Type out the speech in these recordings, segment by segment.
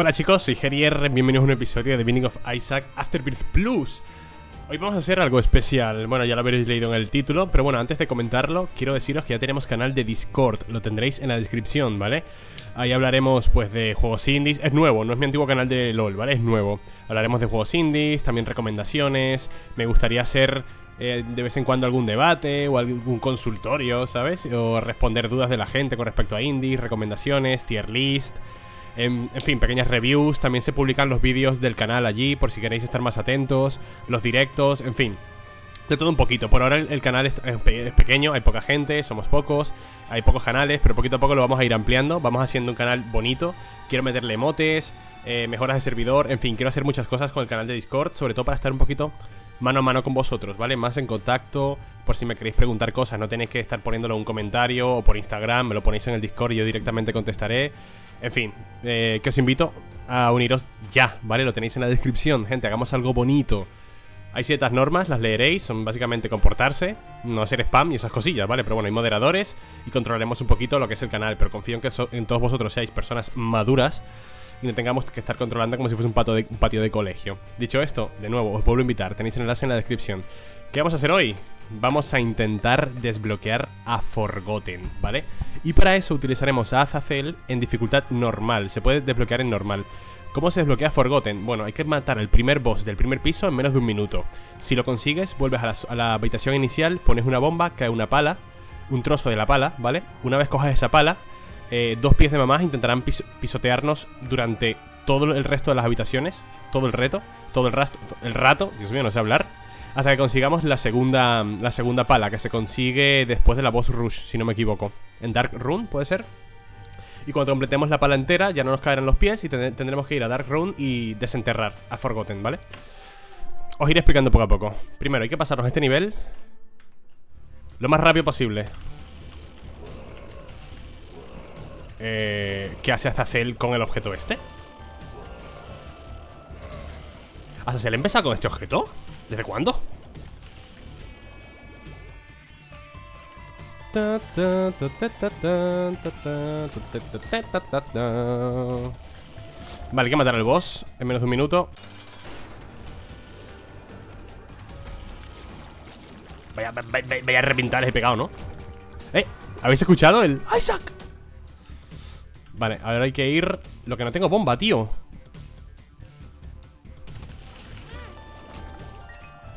Hola chicos, soy Gerier, bienvenidos a un episodio de Binding of Isaac Afterbirth Plus. Hoy vamos a hacer algo especial, bueno ya lo habréis leído en el título Pero bueno, antes de comentarlo, quiero deciros que ya tenemos canal de Discord. Lo tendréis en la descripción, ¿vale? Ahí hablaremos pues de juegos indies. Es nuevo, no es mi antiguo canal de LoL, ¿vale? Es nuevo. Hablaremos de juegos indies, también recomendaciones. Me gustaría hacer eh, de vez en cuando algún debate o algún consultorio, ¿sabes? O responder dudas de la gente con respecto a indies, recomendaciones, tier list en, fin, pequeñas reviews. También se publican los vídeos del canal allí por si queréis estar más atentos. Los directos, en fin. De todo un poquito. Por ahora el, canal es, pequeño, hay poca gente, somos pocos, hay pocos canales, pero poquito a poco lo vamos a ir ampliando. Vamos haciendo un canal bonito. Quiero meterle emotes, eh, mejoras de servidor, en fin, quiero hacer muchas cosas con el canal de Discord, sobre todo para estar un poquito mano a mano con vosotros, ¿vale? Más en contacto, por si me queréis preguntar cosas, no tenéis que estar poniéndolo en un comentario o por Instagram, me lo ponéis en el Discord y yo directamente contestaré. En fin, eh, que os invito a uniros ya, ¿vale? Lo tenéis en la descripción, gente, hagamos algo bonito. Hay ciertas normas, las leeréis, son básicamente comportarse, no hacer spam y esas cosillas, ¿vale? Pero bueno, hay moderadores y controlaremos un poquito lo que es el canal, pero confío en que en todos vosotros seáis personas maduras y no tengamos que estar controlando como si fuese un, patio de colegio. Dicho esto, de nuevo, os vuelvo a invitar, tenéis el enlace en la descripción. ¿Qué vamos a hacer hoy? Vamos a intentar desbloquear a Forgotten, ¿vale? Y para eso utilizaremos a Azazel en dificultad normal, se puede desbloquear en normal. ¿Cómo se desbloquea Forgotten? Bueno, hay que matar al primer boss del primer piso en menos de un minuto. Si lo consigues, vuelves a la, habitación inicial, pones una bomba, cae una pala, un trozo de la pala, ¿vale? Una vez cojas esa pala, eh, dos pies de mamás intentarán pisotearnos durante todo el resto de las habitaciones, todo el reto, todo el, el rato, Dios mío, no sé hablar, hasta que consigamos la segunda, la segunda pala, que se consigue después de la boss rush, si no me equivoco. En Dark Rune, ¿puede ser? Y cuando completemos la pala entera, ya no nos caerán los pies y tendremos que ir a Dark Rune y desenterrar a Forgotten, ¿vale? Os iré explicando poco a poco. Primero, hay que pasarnos este nivel lo más rápido posible. Eh, ¿Qué hace Azazel con el objeto este? ¿Azazel empieza con este objeto? ¿Desde cuándo? Vale, hay que matar al boss en menos de un minuto Vaya, vaya, vaya repintar ese pegado, ¿no? ¿Eh? ¿Habéis escuchado el Isaac? Vale, ahora hay que ir Lo que no tengo bomba, tío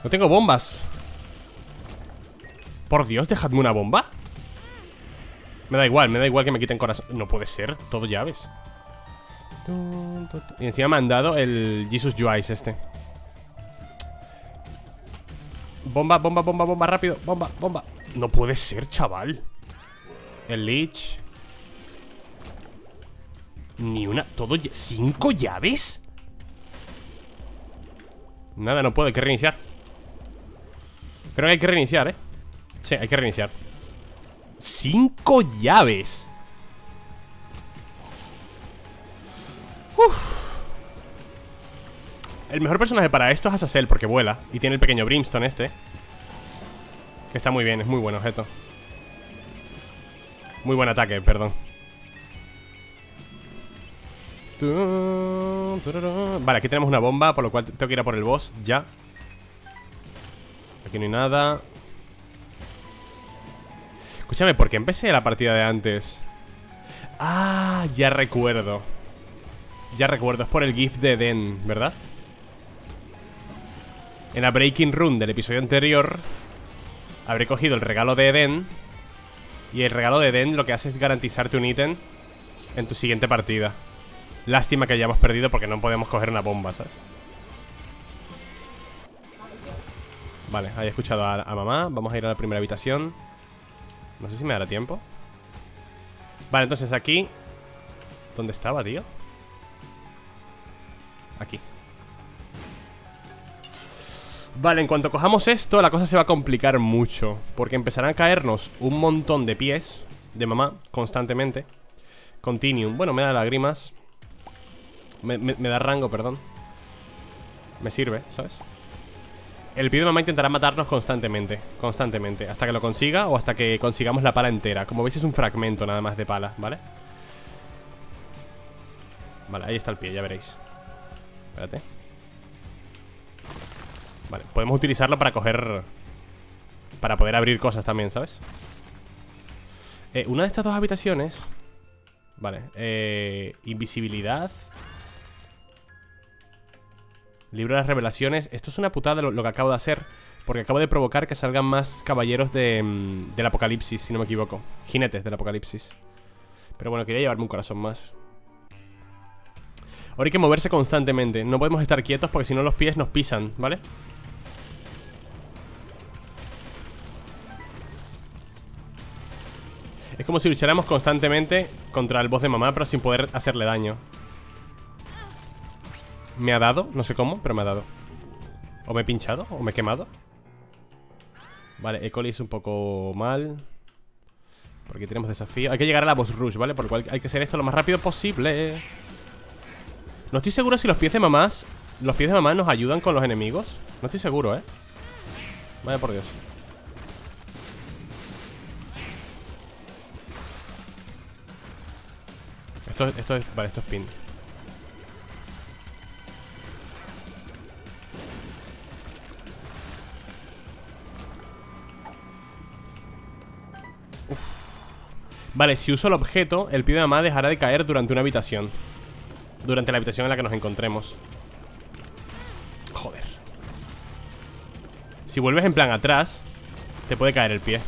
No tengo bombas. Por Dios, dejadme una bomba. Me da igual, me da igual que me quiten corazón. No puede ser, todo llaves. Y encima me han dado el Jesus Juice este. Bomba, bomba, bomba, bomba, rápido. Bomba, bomba. No puede ser, chaval. El Lich. Ni una, todo, cinco llaves. Nada, no puedo, hay que reiniciar Creo que hay que reiniciar, ¿eh? Sí, hay que reiniciar. Cinco llaves. Uf. El mejor personaje para esto es Azazel porque vuela Y tiene el pequeño Brimstone este Que está muy bien, es muy buen objeto. Muy buen ataque, perdón. Vale, aquí tenemos una bomba Por lo cual tengo que ir a por el boss ya Aquí no hay nada Escúchame, ¿por qué empecé la partida de antes? Ah, ya recuerdo Ya recuerdo, es por el GIF de Den, ¿verdad? En la Breaking Room del episodio anterior Habré cogido el regalo de Eden Y el regalo de Eden lo que hace es garantizarte un ítem En tu siguiente partida Lástima que hayamos perdido porque no podemos coger una bomba, ¿sabes? Vale, he escuchado a, mamá. Vamos a ir a la primera habitación. No sé si me dará tiempo. Vale, entonces aquí. ¿Dónde estaba, tío? Aquí. Vale, en cuanto cojamos esto La cosa se va a complicar mucho Porque empezarán a caernos un montón de pies De mamá, constantemente. Continuum, bueno, me da lágrimas. Me, me da rango, perdón. Me sirve, ¿sabes? El pibe mamá intentará matarnos constantemente Constantemente Hasta que lo consiga o hasta que consigamos la pala entera Como veis es un fragmento nada más de pala, ¿vale? Vale, ahí está el pie, ya veréis Espérate Vale, podemos utilizarlo para coger Para poder abrir cosas también, ¿sabes? Eh, una de estas dos habitaciones Vale, eh, invisibilidad Libro de las revelaciones. Esto es una putada lo, que acabo de hacer Porque acabo de provocar que salgan más caballeros de, mm, del apocalipsis, si no me equivoco. Jinetes del apocalipsis. Pero bueno, quería llevarme un corazón más. Ahora hay que moverse constantemente. No podemos estar quietos porque si no los pies nos pisan, ¿vale? Es como si lucháramos constantemente contra el boss de mamá Pero sin poder hacerle daño Me ha dado, no sé cómo, pero me ha dado. O me he pinchado, o me he quemado. Vale, Ecoli es un poco mal. Porque tenemos desafío. Hay que llegar a la boss rush, ¿vale? Por lo cual hay que hacer esto lo más rápido posible. No estoy seguro si los pies de mamás Los pies de mamá nos ayudan con los enemigos. No estoy seguro, ¿eh? Vaya por Dios. Esto, esto es... Vale, esto es pin Vale, si uso el objeto El pie de mamá dejará de caer durante una habitación. Durante la habitación en la que nos encontremos. Joder. Si vuelves en plan atrás Te puede caer el pie.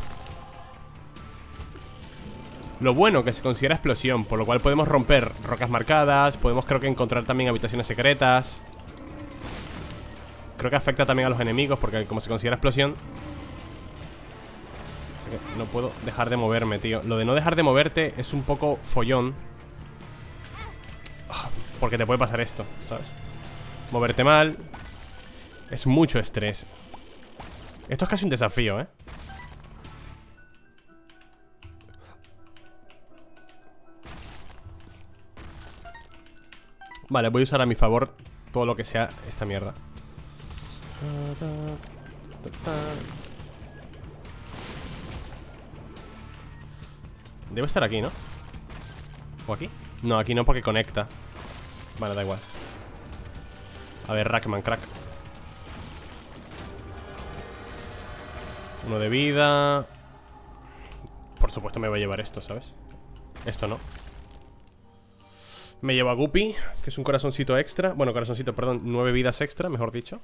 Lo bueno que se considera explosión Por lo cual podemos romper rocas marcadas Podemos creo que encontrar también habitaciones secretas. Creo que afecta también a los enemigos Porque como se considera explosión no puedo dejar de moverme, tío Lo de no dejar de moverte es un poco follón ah, Porque te puede pasar esto, ¿sabes? Moverte mal Es mucho estrés Esto es casi un desafío, ¿eh? Vale, voy a usar a mi favor todo lo que sea esta mierda. Debe estar aquí, ¿no? ¿O aquí? No, aquí no porque conecta. Vale, da igual. A ver, Rackman, crack. Uno de vida. Por supuesto me voy a llevar esto, ¿sabes? Esto no. Me llevo a Guppy, que es un corazoncito extra. Bueno, corazoncito, perdón, nueve vidas extra, mejor dicho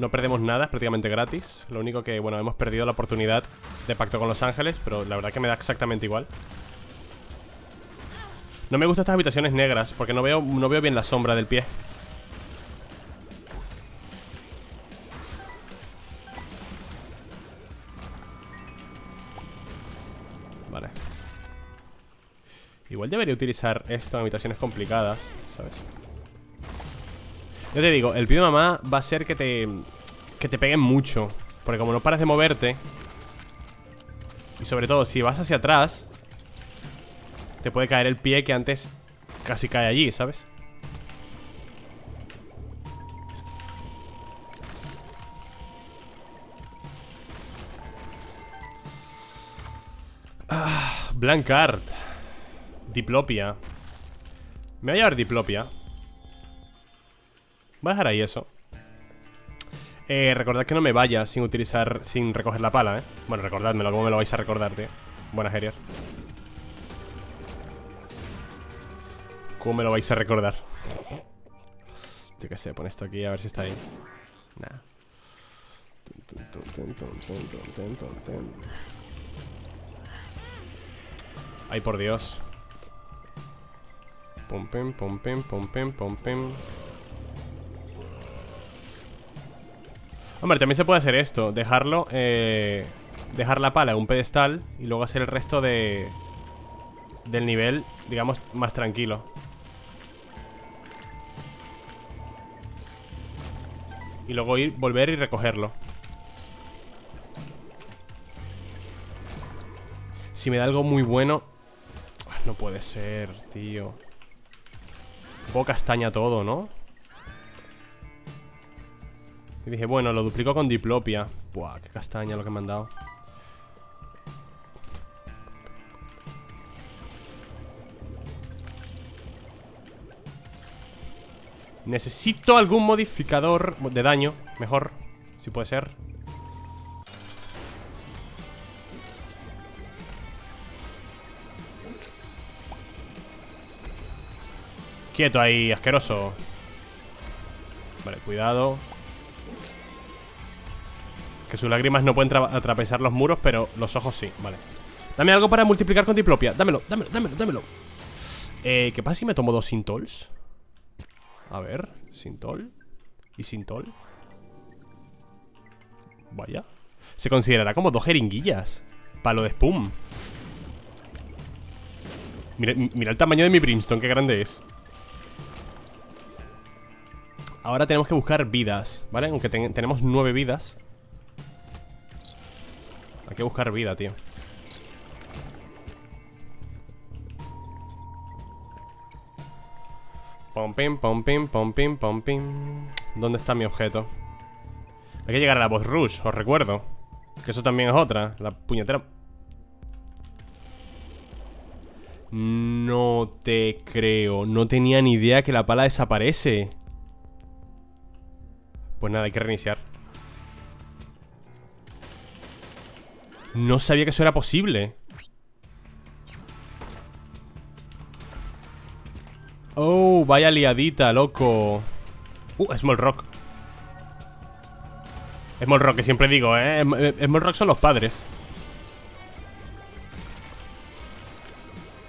No perdemos nada, es prácticamente gratis. Lo único que, bueno, hemos perdido la oportunidad de pacto con los ángeles Pero la verdad que me da exactamente igual. No me gustan estas habitaciones negras Porque no veo, no veo bien la sombra del pie. Igual debería utilizar esto en habitaciones complicadas, ¿sabes? Yo te digo, el pie de mamá va a ser que te... Que te peguen mucho Porque como no paras de moverte Y sobre todo, si vas hacia atrás Te puede caer el pie que antes Casi cae allí, ¿sabes? Ah, Blancard Diplopia Me voy a llevar Diplopia Voy a dejar ahí eso eh, recordad que no me vaya sin utilizar Sin recoger la pala, eh Bueno, recordádmelo, ¿cómo me lo vais a recordar, tío? Buena Herier ¿Cómo me lo vais a recordar? Yo qué sé, pon esto aquí a ver si está ahí Nah Ay, por Dios Pum, pim, pum, pim, pum, pim, pum, pim. Hombre, también se puede hacer esto Dejarlo, eh, Dejar la pala en un pedestal Y luego hacer el resto de Del nivel, digamos, más tranquilo. Y luego ir, volver y recogerlo. Si me da algo muy bueno ah, No puede ser, tío. Poco castaña todo, ¿no? Y dije, bueno, lo duplico con diplopia Buah, qué castaña lo que me han dado. Necesito algún modificador de daño Mejor, si puede ser. Quieto ahí, asqueroso. Vale, cuidado Que sus lágrimas no pueden atravesar los muros Pero los ojos sí, vale. Dame algo para multiplicar con diplopia. Dámelo, dámelo, dámelo, dámelo. Eh, ¿Qué pasa si me tomo dos sintols? A ver, sintol ¿Y sintol? Vaya. Se considerará como dos jeringuillas. Palo de spum mira, mira el tamaño de mi brimstone, qué grande es. Ahora tenemos que buscar vidas, ¿vale? Aunque tenemos nueve vidas que buscar vida, tío. Pom pim, pom pim, pom pim, pom pim. ¿Dónde está mi objeto? Hay que llegar a la boss rush, os recuerdo. Que eso también es otra La puñetera. No te creo No tenía ni idea que la pala desaparece. Pues nada, hay que reiniciar No sabía que eso era posible. Oh, vaya liadita, loco. Uh, Small Rock Small Rock, que siempre digo, ¿eh? Small Rock son los padres.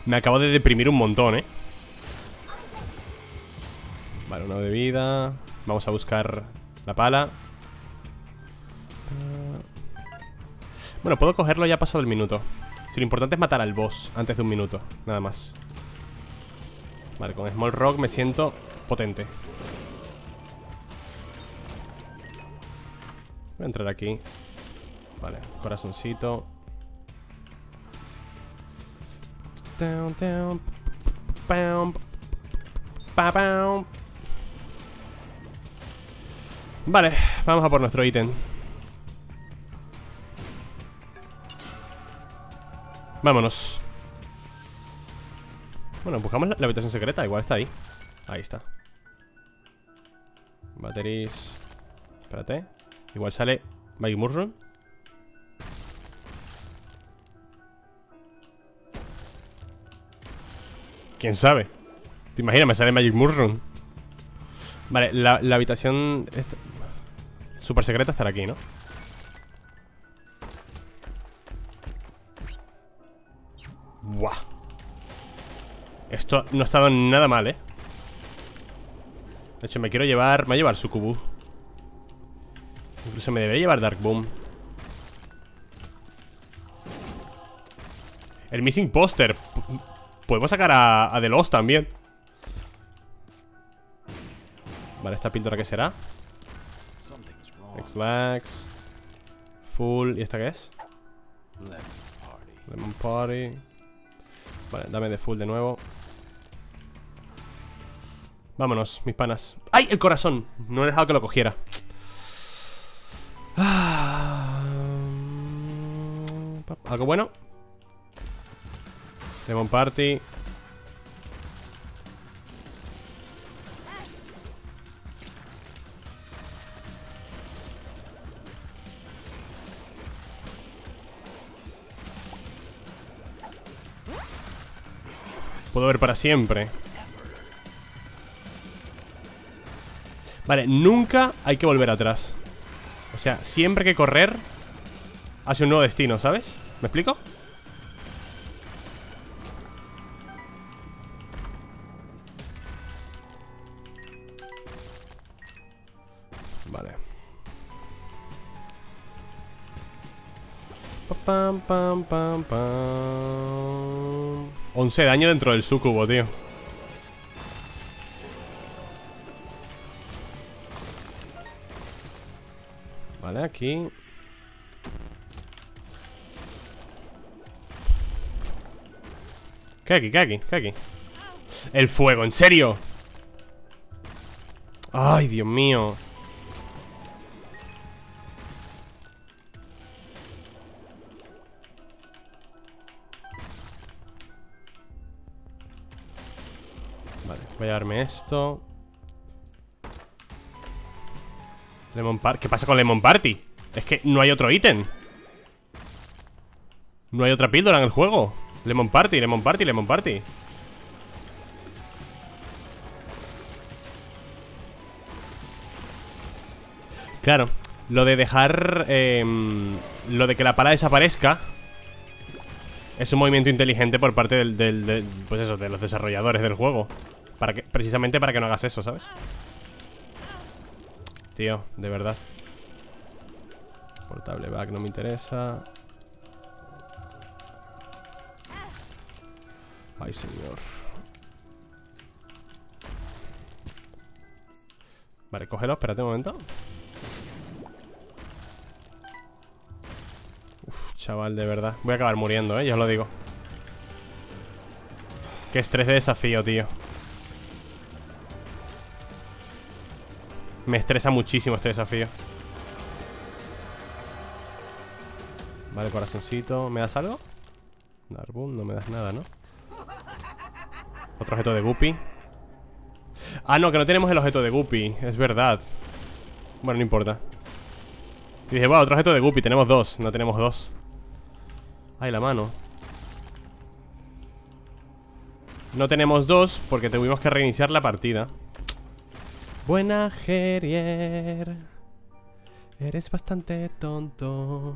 Me acabo de deprimir un montón, ¿eh? Vale, uno de vida Vamos a buscar la pala Bueno, puedo cogerlo ya pasado el minuto. Si lo importante es matar al boss antes de un minuto Nada más. Vale, con Small Rock me siento potente. Voy a entrar aquí. Vale, corazoncito. Vale, vamos a por nuestro ítem Vámonos. Bueno, buscamos la, habitación secreta Igual está ahí. Ahí está. Batteries. Espérate. Igual sale Mike Murron ¿Quién sabe? ¿Te imaginas? Me sale Magic Mushroom Vale, la, la habitación Super secreta estará aquí, ¿no? Buah. Esto no ha estado nada mal, ¿eh? De hecho, me quiero llevar... Me voy a llevar Sukubu. Incluso me debería llevar Dark Boom. El Missing Poster. Podemos sacar a, a The Lost también. Vale, esta píldora ¿qué será? X-Lax. Full, ¿y esta qué es? Lemon Party Vale, dame de full de nuevo Vámonos, mis panas ¡Ay, el corazón! No he dejado que lo cogiera ah, ¿Algo bueno? Lemon Party Puedo ver para siempre Vale, nunca hay que volver atrás O sea, siempre que correr Hacia un nuevo destino, ¿sabes? ¿Me explico? Vale Pam, pam, pam, pam 11 daño dentro del sucubo, tío Vale, aquí ¿Qué aquí? ¿Qué aquí? ¿Qué aquí? El fuego, ¿en serio? Ay, Dios mío Voy a darme esto Lemon Party. ¿Qué pasa con Lemon Party? Es que no hay otro ítem. No hay otra píldora en el juego. Lemon Party, Lemon Party, Lemon Party. Claro, lo de dejar... Em, lo de que la pala desaparezca Es un movimiento inteligente por parte del, Pues eso, de los desarrolladores del juego Precisamente para que no hagas eso, ¿sabes? Tío, de verdad. Portable back no me interesa. Ay, señor. Vale, cógelo, espérate un momento. Uf, chaval, de verdad. Voy a acabar muriendo, eh, ya os lo digo. Qué estrés de desafío, tío Me estresa muchísimo este desafío. Vale, corazoncito. ¿Me das algo? Narbum, no me das nada, ¿no? Otro objeto de Guppy. Ah, no, que no tenemos el objeto de Guppy. Es verdad. Bueno, no importa. Y dije, wow, otro objeto de Guppy. Tenemos dos, no tenemos dos Ay, la mano. No tenemos dos porque tuvimos que reiniciar la partida Buena Gerier. Eres bastante tonto.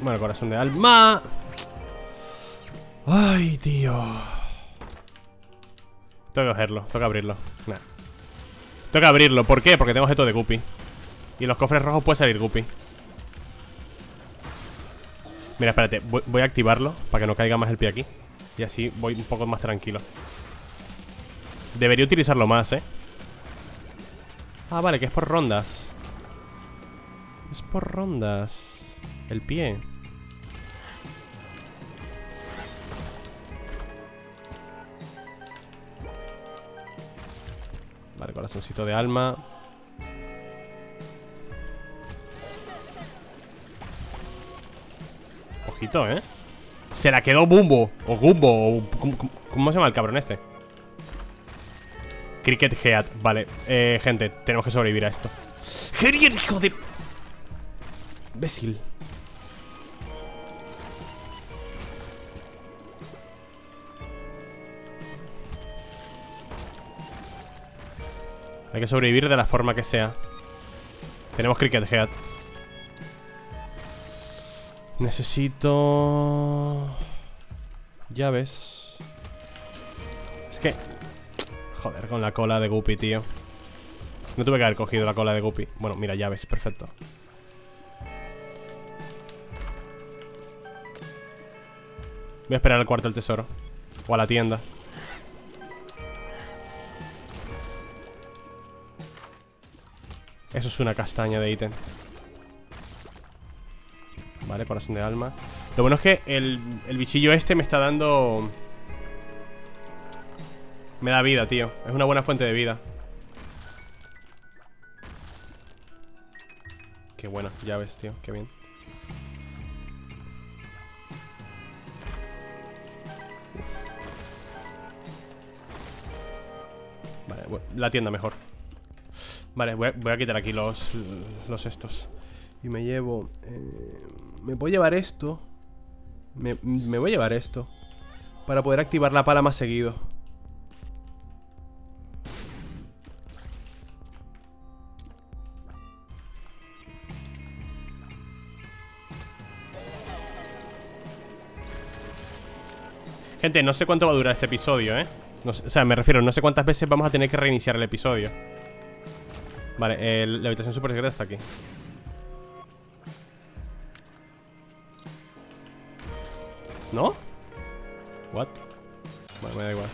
Bueno, corazón de alma. Ay, tío Tengo que cogerlo, tengo que abrirlo. Nah. Tengo que abrirlo, ¿por qué? Porque tengo objeto de Guppy. Y los cofres rojos puede salir Guppy Mira, espérate, voy, a activarlo Para que no caiga más el pie aquí. Y así voy un poco más tranquilo. Debería utilizarlo más, ¿eh? Ah, vale, que es por rondas. Es por rondas El pie. Vale, corazoncito de alma ¿eh? Se la quedó Bumbo O Gumbo ¿cómo, se llama el cabrón este? Cricket Head Vale, eh, gente, tenemos que sobrevivir a esto. Gerier, hijo de... Bésil Hay que sobrevivir de la forma que sea. Tenemos Cricket Head Necesito... Llaves. Es que... Joder, con la cola de Guppy, tío. No tuve que haber cogido la cola de Guppy. Bueno, mira, llaves, perfecto. Voy a esperar al cuarto del tesoro. O a la tienda. Eso es una castaña de ítem. Vale, corazón de alma. Lo bueno es que el, el bichillo este me está dando... Me da vida, tío. Es una buena fuente de vida. Qué buena, llaves, tío, qué bien. Vale, la tienda mejor. Vale, voy a, quitar aquí los, los estos. Y me llevo... Eh, me a llevar esto. Me, voy a llevar esto. Para poder activar la pala más seguido. Gente, no sé cuánto va a durar este episodio, ¿eh? o sea, me refiero, no sé cuántas veces vamos a tener que reiniciar el episodio Vale, la habitación super secreta está aquí ¿No? ¿What? Vale, me da igual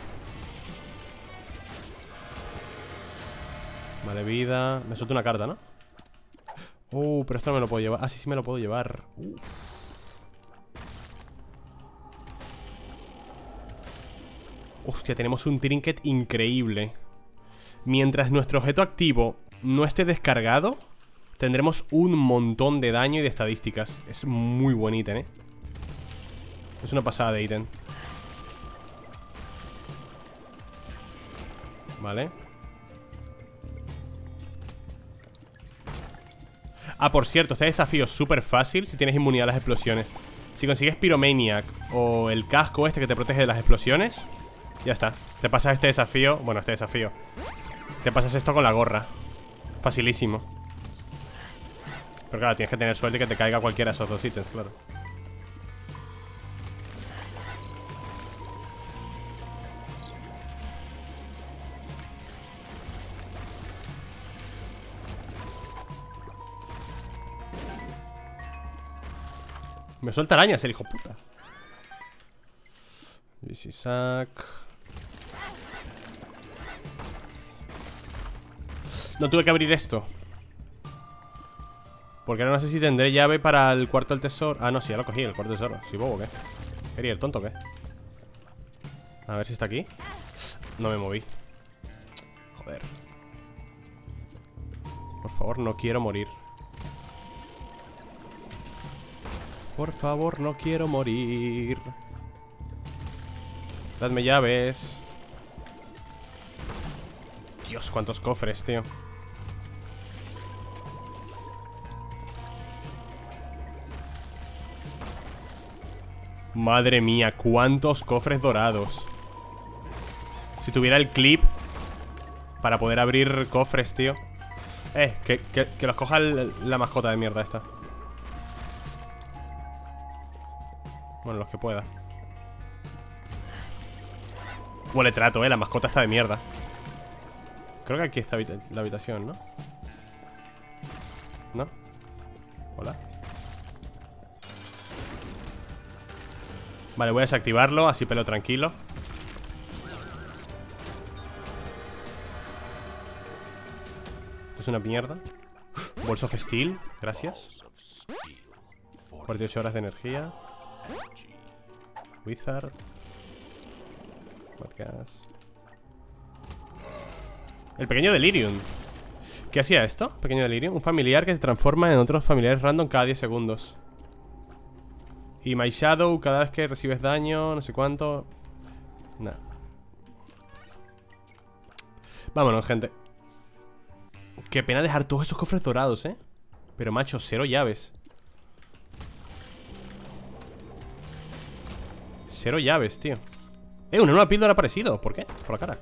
Vale, vida Me suelta una carta, ¿no? Uh, pero esto no me lo puedo llevar Ah, sí, sí me lo puedo llevar Hostia, tenemos un trinket increíble Mientras nuestro objeto activo no esté descargado Tendremos un montón de daño y de estadísticas Es muy buen ítem, ¿eh? Es una pasada de ítem. Vale. Ah, por cierto, este desafío es súper fácil si tienes inmunidad a las explosiones. Si consigues Pyromaniac o el casco este que te protege de las explosiones Ya está. Te pasas este desafío, bueno, este desafío. Te pasas esto con la gorra. Facilísimo. Pero claro, tienes que tener suerte que te caiga cualquiera de esos dos ítems, claro Me suelta arañas el hijo puta. Sack. No tuve que abrir esto. Porque ahora no sé si tendré llave para el cuarto del tesoro. Ah, no, sí, ya lo cogí, el cuarto del tesoro. ¿Sí, bobo qué? ¿Quería el tonto qué? A ver si está aquí. No me moví. Joder. Por favor, no quiero morir. Por favor, no quiero morir. Dadme llaves. Dios, cuántos cofres, tío. Madre mía, cuántos cofres dorados. Si tuviera el clip para poder abrir cofres, tío. Eh, que, que los coja la mascota de mierda esta. Bueno, los que pueda. Huele trato, eh, la mascota está de mierda. Creo que aquí está la habitación, ¿no? ¿No? Hola. Vale, voy a desactivarlo Así pelo tranquilo. Esto es una mierda. Bolso of Steel, gracias. 48 horas de energía Wizard. El pequeño Delirium. ¿Qué hacía esto? Pequeño Delirium. Un familiar que se transforma en otros familiares random cada 10 segundos. Y My Shadow cada vez que recibes daño, no sé cuánto. Nada. Vámonos, gente. Qué pena dejar todos esos cofres dorados, ¿eh? Pero, macho, cero llaves. Cero llaves, tío. Eh, una nueva píldora ha aparecido. ¿Por qué? Por la cara.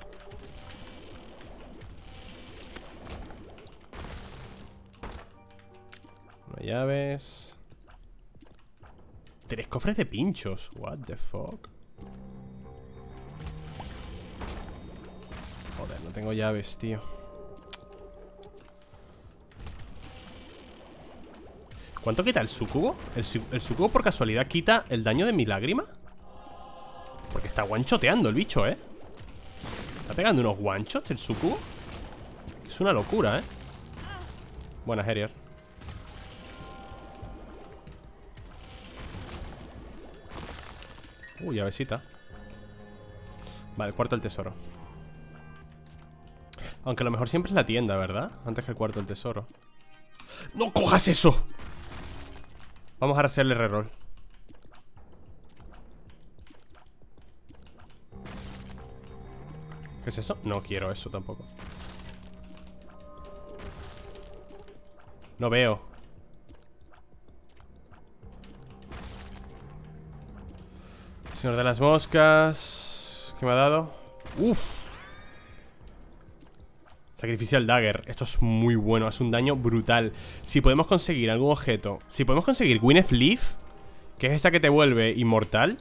No llaves. Tres cofres de pinchos. What the fuck Joder, no tengo llaves, tío. ¿Cuánto quita el sucubo? ¿El, ¿El sucubo por casualidad quita el daño de mi lágrima? Porque está guanchoteando el bicho, ¿eh? Está pegando unos guanchos el sucubo Es una locura, ¿eh? Buena, Herier Uy, llavecita Vale, el cuarto del tesoro Aunque lo mejor siempre es la tienda, ¿verdad? Antes que el cuarto del tesoro ¡No cojas eso! Vamos a hacerle reroll ¿Qué es eso? No quiero eso tampoco. No veo. Señor de las moscas. ¿Qué me ha dado? Uf. Sacrificial Dagger. Esto es muy bueno, hace un daño brutal. Si podemos conseguir algún objeto Si podemos conseguir Gwyneth Leaf Que es esta que te vuelve inmortal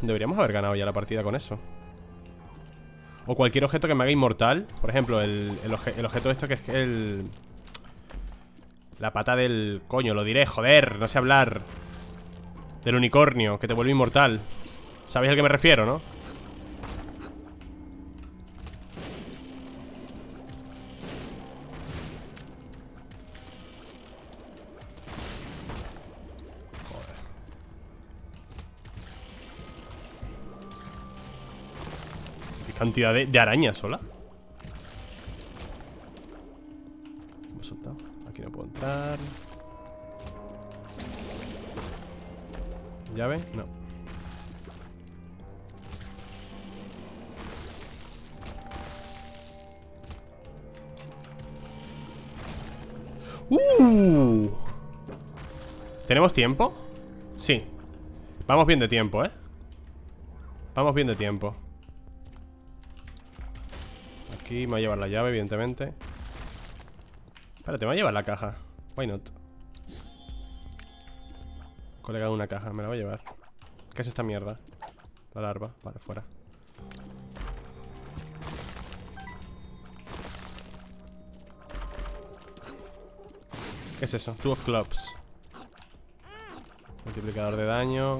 deberíamos haber ganado ya la partida con eso. O cualquier objeto que me haga inmortal. Por ejemplo, el, el, objeto esto que es el... La pata del... Coño, lo diré, joder, no sé hablar. Del unicornio, que te vuelve inmortal. ¿Sabéis al que me refiero, no? cantidad de, de arañas sola. Me soltado. Aquí no puedo entrar. ¿Llave? No. ¡Uh! ¿Tenemos tiempo? Sí. Vamos bien de tiempo, ¿eh? Vamos bien de tiempo. Aquí me va a llevar la llave, evidentemente. Espérate, me va a llevar la caja. Why not? Colega de una caja, me la va a llevar. ¿Qué es esta mierda? La larva, vale, fuera. ¿Qué es eso? Two of clubs. Multiplicador de daño.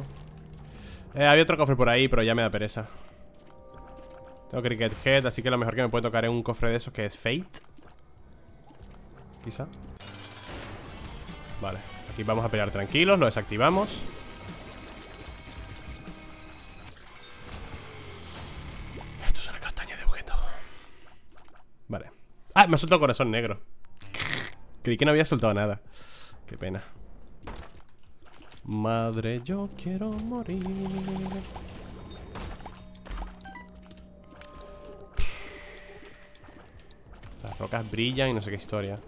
Eh, había otro cofre por ahí, pero ya me da pereza Tengo Cricket Head, así que lo mejor que me puede tocar es un cofre de esos que es Fate. Quizá. Vale, aquí vamos a pelear tranquilos, lo desactivamos. Esto es una castaña de objeto. Vale. Ah, me ha soltado corazón negro. Creí que no había soltado nada. Qué pena. Madre, yo quiero morir. Rocas brillan y no sé qué historia.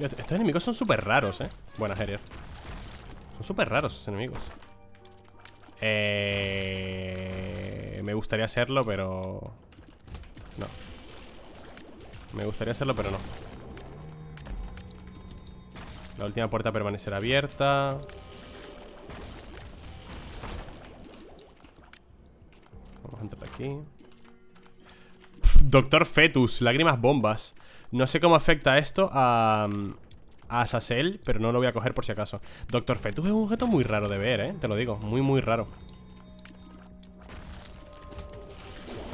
Estos enemigos son súper raros, eh. Buenas, Herier. Son súper raros esos enemigos. Eh... Me gustaría hacerlo, pero... No. Me gustaría hacerlo, pero no La última puerta permanecerá abierta Doctor Fetus, lágrimas bombas. No sé cómo afecta esto a... A pero no lo voy a coger por si acaso. Doctor Fetus es un objeto muy raro de ver, eh Te lo digo, muy muy raro.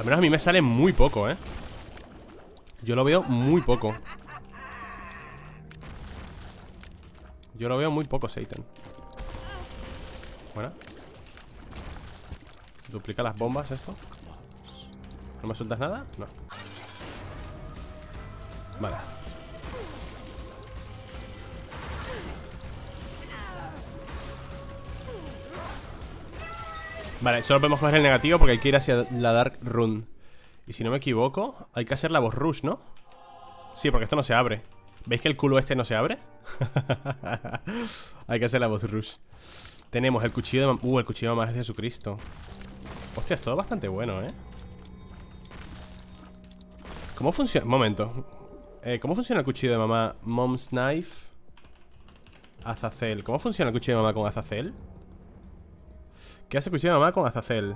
Al menos a mí me sale muy poco, eh yo lo veo muy poco. Yo lo veo muy poco, Satan. Bueno. Duplica las bombas esto ¿No me sueltas nada? No Vale Vale, solo podemos coger el negativo porque hay que ir hacia la Dark Rune y si no me equivoco, hay que hacer la voz rush, ¿no? Sí, porque esto no se abre ¿Veis que el culo este no se abre? hay que hacer la voz rush Tenemos el cuchillo de... Uh, el cuchillo de mamá de Jesucristo Hostia, es todo bastante bueno, ¿eh? ¿Cómo funciona? Momento eh, ¿Cómo funciona el cuchillo de mamá? Mom's knife Azazel ¿Cómo funciona el cuchillo de mamá con Azazel? ¿Qué hace el cuchillo de mamá con Azazel?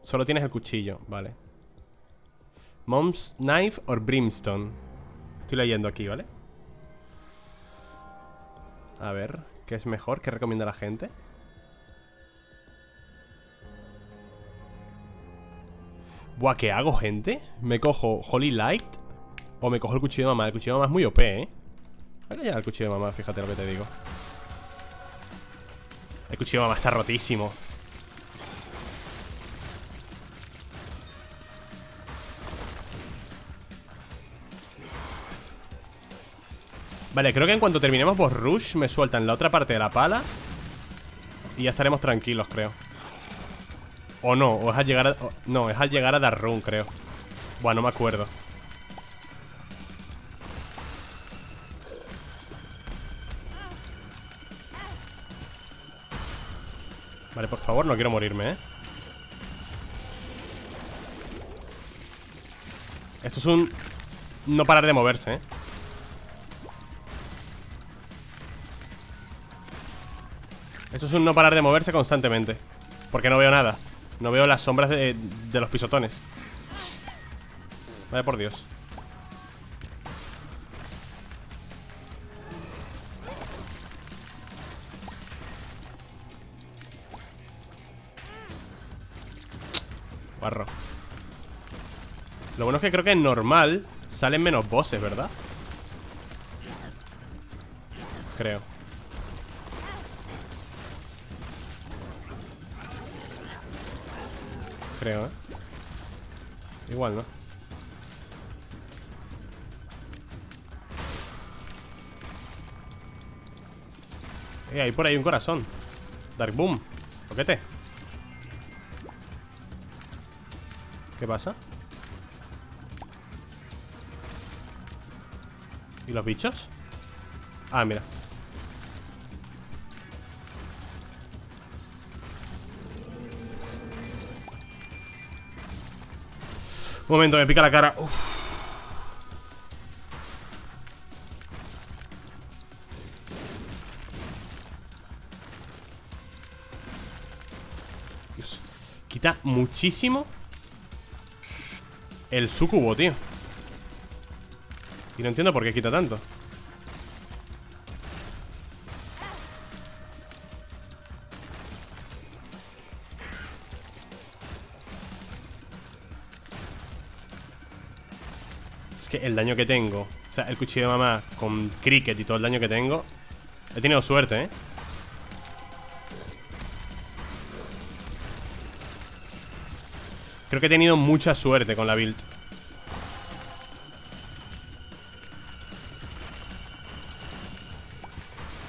Solo tienes el cuchillo, vale Mom's Knife or Brimstone Estoy leyendo aquí, ¿vale? A ver, ¿qué es mejor? ¿Qué recomienda la gente? Buah, ¿qué hago, gente? ¿Me cojo Holy Light? ¿O me cojo el cuchillo de mamá? El cuchillo de mamá es muy OP, ¿eh? Voy a el cuchillo de mamá, fíjate lo que te digo El cuchillo de mamá está rotísimo Vale, creo que en cuanto terminemos por Rush Me sueltan la otra parte de la pala Y ya estaremos tranquilos, creo O no, o es al llegar a... no, es al llegar a dar run, creo Bueno, no me acuerdo Vale, por favor, no quiero morirme, ¿eh? Esto es un... No parar de moverse, ¿eh? Esto es un no parar de moverse constantemente Porque no veo nada No veo las sombras de, los pisotones. Vaya por Dios. Barro. Lo bueno es que creo que en normal Salen menos bosses, ¿verdad? Creo creo, ¿eh? Igual, ¿no? Eh, hay por ahí un corazón Dark Boom Toquete ¿Qué pasa? ¿Y los bichos? Ah, mira Un momento, me pica la cara. Uf. Dios Quita muchísimo El sucubo, tío. Y no entiendo por qué quita tanto daño que tengo O sea, el cuchillo de mamá con cricket y todo el daño que tengo He tenido suerte, ¿eh? Creo que he tenido mucha suerte con la build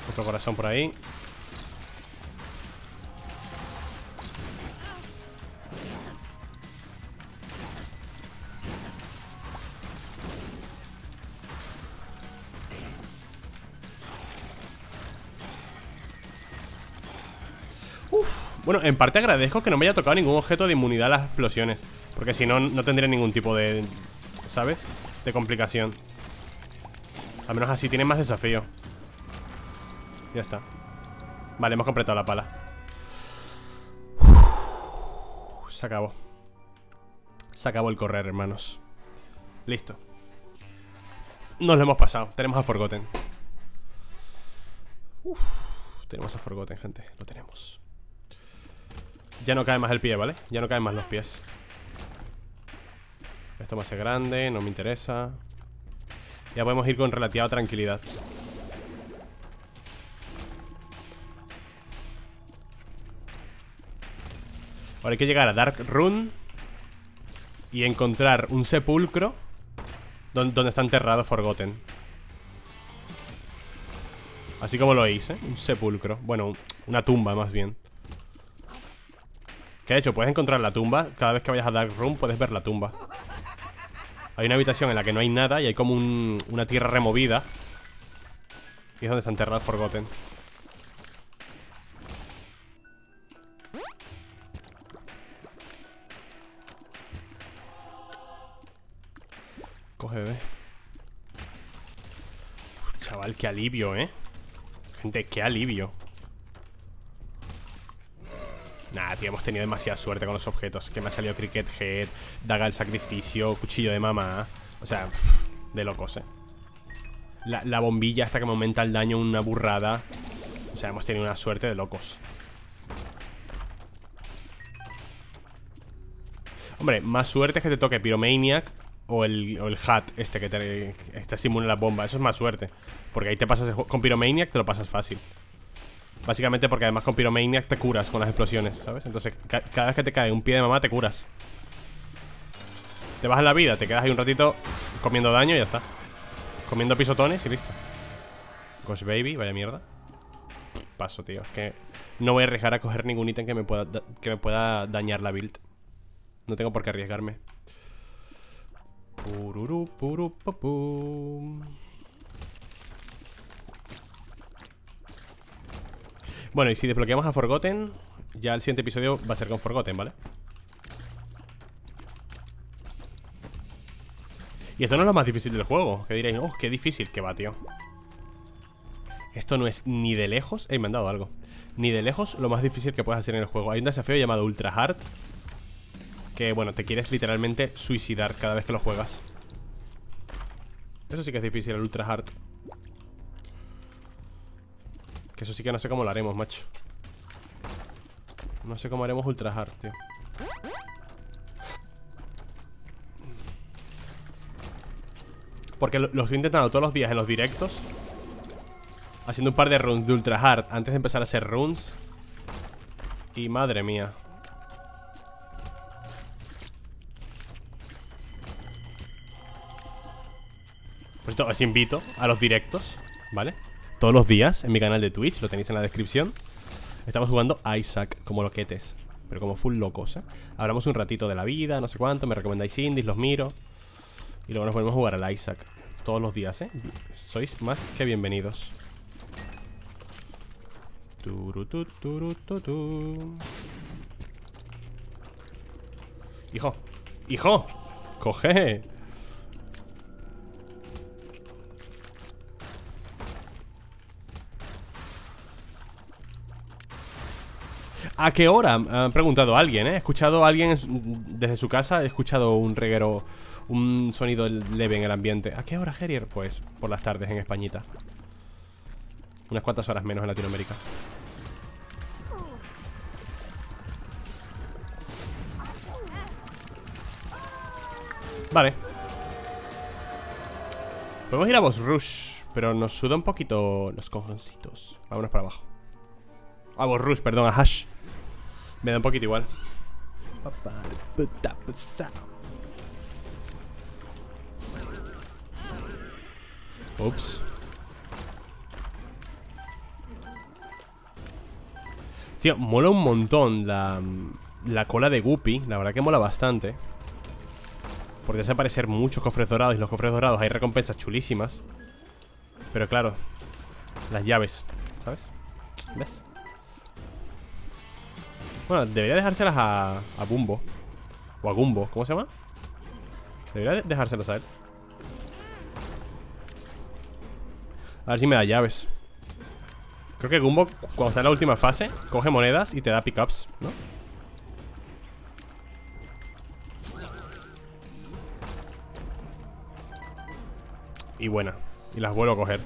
Otro corazón por ahí En parte agradezco que no me haya tocado ningún objeto de inmunidad a las explosiones Porque si no, no tendría ningún tipo de... ¿Sabes? De complicación. Al menos así tiene más desafío. Ya está. Vale, hemos completado la pala. Se acabó. Se acabó el correr, hermanos. Listo. Nos lo hemos pasado. Tenemos a Forgotten. Tenemos a Forgotten, gente. Lo tenemos ya no cae más el pie, ¿vale? Ya no caen más los pies. Esto a ser grande, no me interesa. Ya podemos ir con relativa tranquilidad. Ahora hay que llegar a Dark Rune Y encontrar un sepulcro Donde, está enterrado Forgotten. Así como lo oís, ¿eh? Un sepulcro. Bueno, una tumba más bien que de hecho, puedes encontrar la tumba. Cada vez que vayas a Dark Room puedes ver la tumba. Hay una habitación en la que no hay nada Y hay como una tierra removida. Y es donde está enterrado Forgotten. Coge, bebé Chaval, qué alivio, ¿eh? Gente, qué alivio Nah, tío, hemos tenido demasiada suerte con los objetos. Que me ha salido Cricket Head, Daga el Sacrificio, Cuchillo de Mamá O sea, de locos, eh la, la bombilla hasta que me aumenta el daño Una burrada. O sea, hemos tenido una suerte de locos. Hombre, más suerte es que te toque Pyromaniac o el, o el Hat este que te, simula la bomba. Eso es más suerte Porque ahí te pasas con Pyromaniac te lo pasas fácil Básicamente porque además con Pyromaniac te curas con las explosiones, ¿sabes? Entonces cada vez que te cae un pie de mamá te curas. Te bajas la vida, te quedas ahí un ratito comiendo daño y ya está. Comiendo pisotones y listo. Ghost Baby, vaya mierda. Paso, tío, es que no voy a arriesgar a coger ningún ítem que me pueda, que me pueda dañar la build. No tengo por qué arriesgarme. Pururu, puru, Bueno, y si desbloqueamos a Forgotten Ya el siguiente episodio va a ser con Forgotten, ¿vale? Y esto no es lo más difícil del juego Que diréis, oh, qué difícil que va, tío Esto no es ni de lejos Eh, me han dado algo Ni de lejos lo más difícil que puedes hacer en el juego. Hay un desafío llamado Ultra Hard Que, bueno, te quieres literalmente suicidar cada vez que lo juegas. Eso sí que es difícil, el Ultra Hard eso sí que no sé cómo lo haremos, macho. No sé cómo haremos ultra hard, tío. Porque lo, estoy intentando todos los días en los directos Haciendo un par de runs de ultra hard Antes de empezar a hacer runs. Y madre mía. Pues esto os invito a los directos ¿Vale? Todos los días en mi canal de Twitch, lo tenéis en la descripción. Estamos jugando Isaac como loquetes. Pero como full locos, ¿eh? Hablamos un ratito de la vida, no sé cuánto Me recomendáis indies, los miro Y luego nos volvemos a jugar al Isaac Todos los días, ¿eh? Sois más que bienvenidos Hijo Hijo Coge ¿A qué hora? Han preguntado a alguien, ¿eh? He escuchado a alguien desde su casa He escuchado un reguero Un sonido leve en el ambiente. ¿A qué hora, Gerier? Pues por las tardes en Españita. Unas cuantas horas menos en Latinoamérica. Vale. Podemos ir a Boss Rush Pero nos suda un poquito los cojoncitos. Vámonos para abajo. A Boss Rush, perdón, a Hash Me da un poquito igual. Ups. Tío, mola un montón la, la cola de Guppy. La verdad que mola bastante. Porque hace aparecer muchos cofres dorados Y los cofres dorados hay recompensas chulísimas. Pero claro Las llaves, ¿sabes? ¿Ves? Bueno, debería dejárselas a, a Bumbo. O a Gumbo, ¿cómo se llama? Debería dejárselas a él. A ver si me da llaves. Creo que Gumbo, cuando está en la última fase Coge monedas y te da pickups, ¿no? Y buena. Y las vuelvo a coger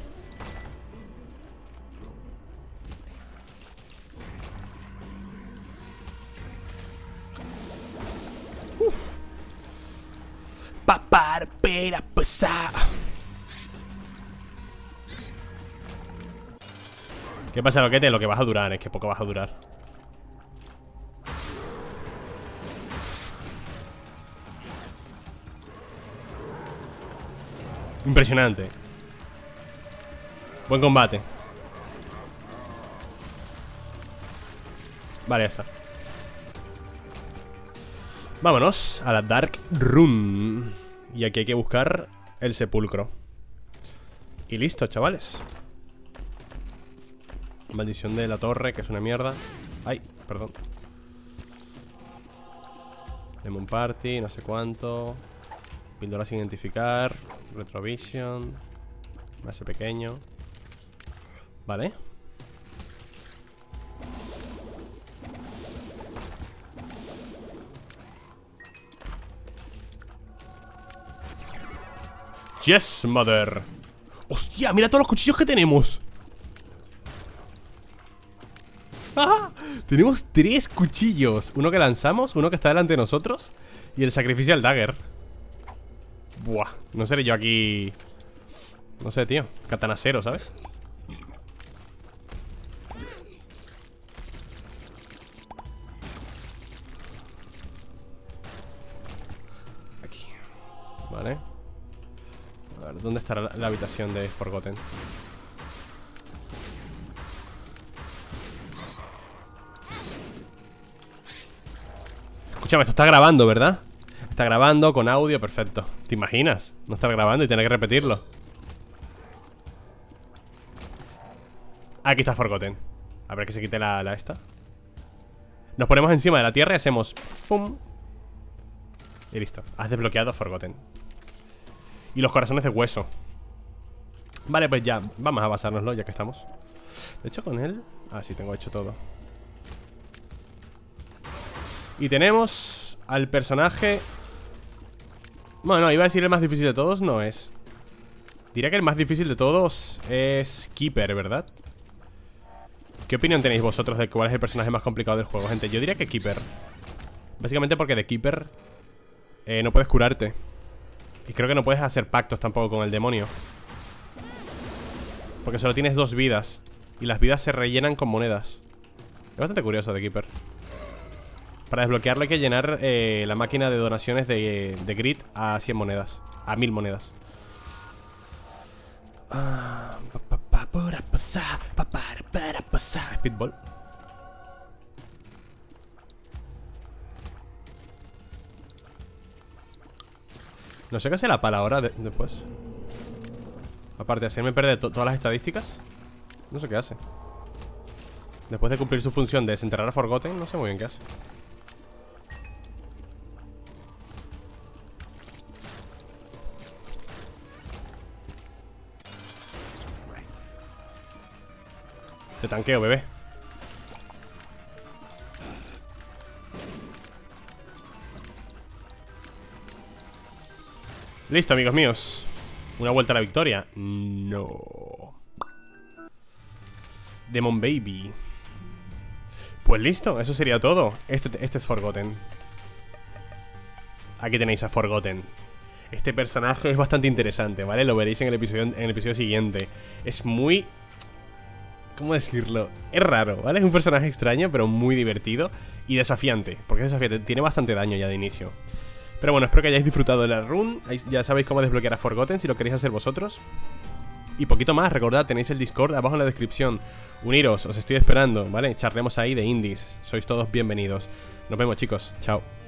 Papar, pera, pesar. ¿Qué pasa, loquete? Lo que vas a durar es que poco vas a durar. Impresionante. Buen combate. Vale, ya está. Vámonos a la Dark Room Y aquí hay que buscar el sepulcro. Y listo, chavales. Maldición de la torre, que es una mierda. Ay, perdón. Demon Party, no sé cuánto. Píldora sin identificar. Retrovision. Más pequeño. Vale Yes, mother. Hostia, mira todos los cuchillos que tenemos. ¡Ah! Tenemos tres cuchillos. Uno que lanzamos, uno que está delante de nosotros Y el sacrificial dagger. Buah, no seré yo aquí. No sé, tío. Catanasero, ¿sabes? ¿Dónde estará la, habitación de Forgotten? Escúchame, esto está grabando, ¿verdad? Está grabando con audio, perfecto. ¿Te imaginas? No estar grabando y tener que repetirlo. Aquí está Forgotten. A ver que se quite la, la esta. Nos ponemos encima de la tierra y hacemos Pum. Y listo, has desbloqueado Forgotten Y los corazones de hueso. Vale, pues ya, vamos a basárnoslo ya que estamos. De hecho con él Ah, sí, tengo hecho todo. Y tenemos al personaje. Bueno, no, iba a decir el más difícil de todos, no es. Diría que el más difícil de todos es Keeper, ¿verdad? ¿Qué opinión tenéis vosotros de cuál es el personaje más complicado del juego, gente? Yo diría que Keeper. Básicamente porque de Keeper eh, no puedes curarte Y creo que no puedes hacer pactos tampoco con el demonio Porque solo tienes dos vidas Y las vidas se rellenan con monedas Es bastante curioso de Keeper para desbloquearlo hay que llenar eh, la máquina de donaciones de, de grid a 100 monedas. A 1000 monedas. Speedball. No sé qué la pala ahora después. Aparte hacerme perder todas las estadísticas. No sé qué hace. Después de cumplir su función de desenterrar a Forgotten, no sé muy bien qué hace. Te tanqueo, bebé. Listo, amigos míos. Una vuelta a la victoria. No. Demon Baby. Pues listo, eso sería todo. Este, este es Forgotten. Aquí tenéis a Forgotten. Este personaje es bastante interesante, ¿vale? Lo veréis en el episodio, en el episodio siguiente. Es muy ¿Cómo decirlo? Es raro, ¿vale? Es un personaje extraño, pero muy divertido y desafiante. Porque es desafiante, tiene bastante daño ya de inicio. Pero bueno, espero que hayáis disfrutado de la run. Ya sabéis cómo desbloquear a Forgotten si lo queréis hacer vosotros. Y poquito más, recordad, tenéis el Discord abajo en la descripción. Uniros, os estoy esperando, ¿vale? Charlemos ahí de indies. Sois todos bienvenidos. Nos vemos, chicos. Chao.